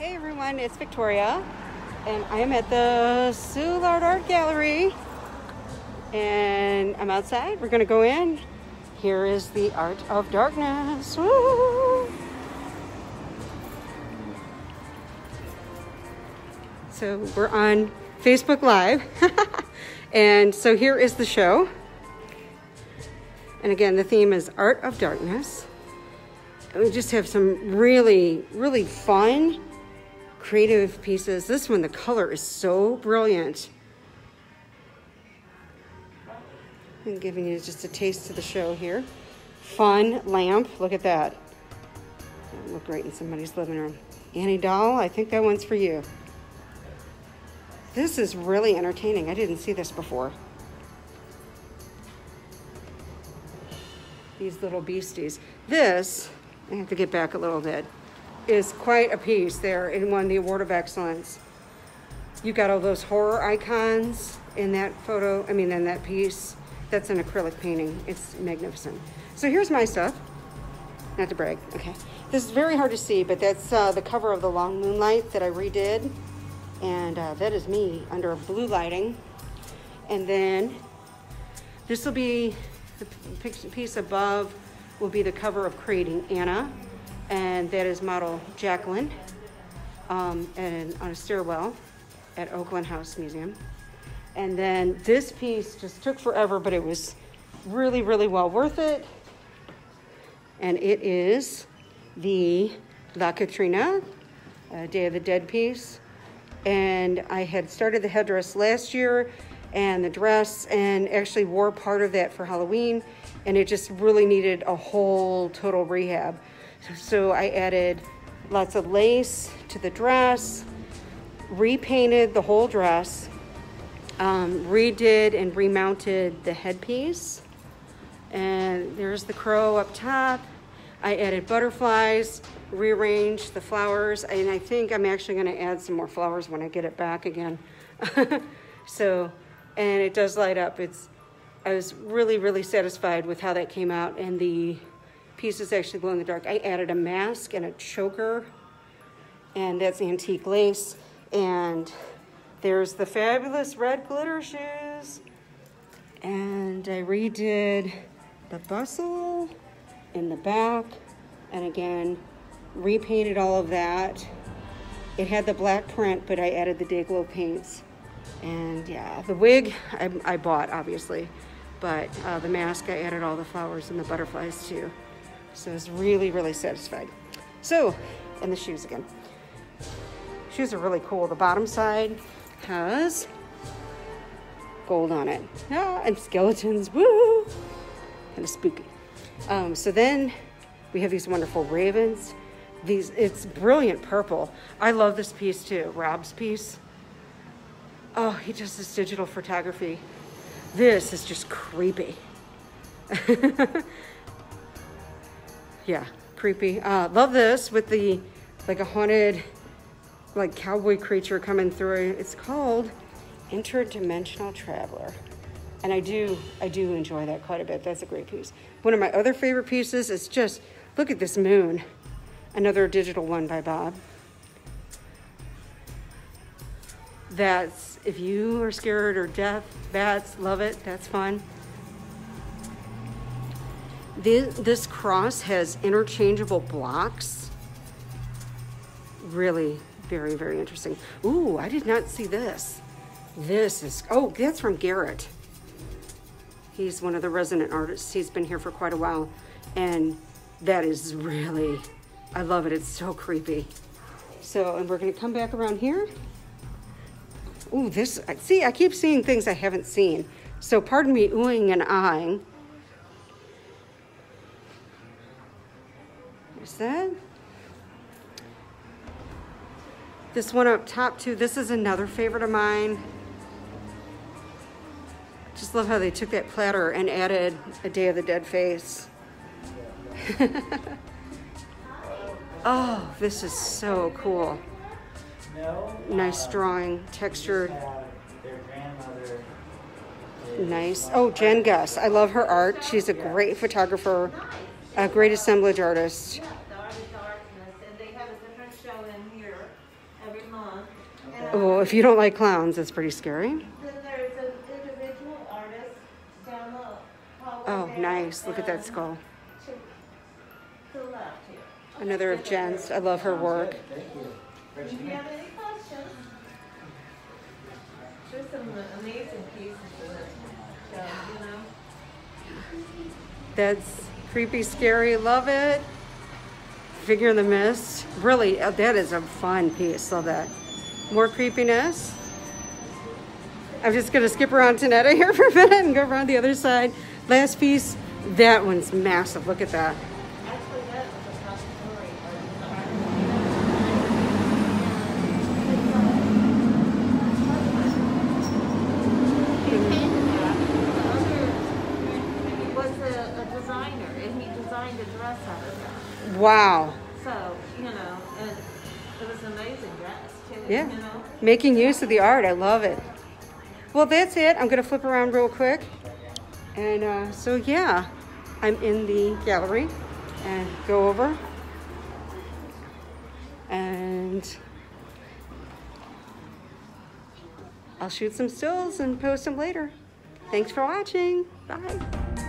Hey everyone, it's Victoria, and I am at the Soulard Art Gallery, and I'm outside. We're gonna go in. Here is the Art of Darkness. Woo! So we're on Facebook Live, and so here is the show. And again, the theme is Art of Darkness. And we just have some really, really fun, creative pieces. This one, the color is so brilliant. I'm giving you just a taste of the show here. Fun lamp, look at that. That'll look great in somebody's living room. Annie Doll, I think that one's for you. This is really entertaining. I didn't see this before. These little beasties. This, I have to get back a little bit, is quite a piece there and won the Award of Excellence. You got all those horror icons in that photo, I mean, in that piece. That's an acrylic painting. It's magnificent. So here's my stuff. Not to brag, okay. This is very hard to see, but that's uh, the cover of The Long Moonlight that I redid. And uh, that is me under blue lighting. And then this will be the piece above will be the cover of Creating Anna, and that is model Jacqueline um, and on a stairwell at Oakland House Museum. And then this piece just took forever, but it was really, really well worth it. And it is the La Catrina, uh, Day of the Dead piece. And I had started the headdress last year and the dress and actually wore part of that for Halloween and it just really needed a whole total rehab. So I added lots of lace to the dress, repainted the whole dress, um, redid and remounted the headpiece. And there's the crow up top. I added butterflies, rearranged the flowers, and I think I'm actually gonna add some more flowers when I get it back again. so, and it does light up. It's I was really, really satisfied with how that came out and the pieces actually glow in the dark. I added a mask and a choker and that's antique lace. And there's the fabulous red glitter shoes. And I redid the bustle in the back and again, repainted all of that. It had the black print, but I added the day glow paints. And yeah, the wig I, I bought, obviously. But uh, the mask, I added all the flowers and the butterflies too. So I was really, really satisfied. So, and the shoes again. Shoes are really cool. The bottom side has gold on it. Ah, and skeletons, woo! Kind of spooky. Um, so then we have these wonderful ravens. These, it's brilliant purple. I love this piece too, Rob's piece. Oh, he does this digital photography. This is just creepy. yeah, creepy. Uh, love this with the, like a haunted, like cowboy creature coming through. It's called Interdimensional Traveler. And I do, I do enjoy that quite a bit. That's a great piece. One of my other favorite pieces is just, look at this moon. Another digital one by Bob. That's, if you are scared or deaf, bats, love it, that's fun. This, this cross has interchangeable blocks. Really very, very interesting. Ooh, I did not see this. This is, oh, that's from Garrett. He's one of the resident artists. He's been here for quite a while. And that is really, I love it. It's so creepy. So, and we're gonna come back around here. Ooh, this, see, I keep seeing things I haven't seen. So pardon me oohing and eyeing. Is that? This one up top too, this is another favorite of mine. Just love how they took that platter and added a Day of the Dead face. oh, this is so cool. Nice drawing, textured. Nice. Oh, Jen Gus. I love her art. She's a great photographer, a great assemblage artist. Oh, if you don't like clowns, that's pretty scary. Then there's an individual artist down the hallway. Oh, there, nice. Look at that um, skull. To, to the left here. Another of Jen's. I love her work. Thank you. If you have any questions, there's some amazing pieces in it. So, you know. That's creepy, scary. Love it. Figure in the mist. Really, uh, that is a fun piece. Love that. More creepiness. I'm just to skip around Tanetta here for a minute and go around the other side. Last piece. That one's massive. Look at that. Actually, that was a tough story. He was a, a designer, and he designed a dress out of that. Wow. So, you know, and it was an amazing dress, too. Yeah. You know? Making use of the art. I love it. Well, that's it. I'm going to flip around real quick. And uh, so, yeah, I'm in the gallery and go over. And I'll shoot some stills and post them later. Thanks for watching. Bye.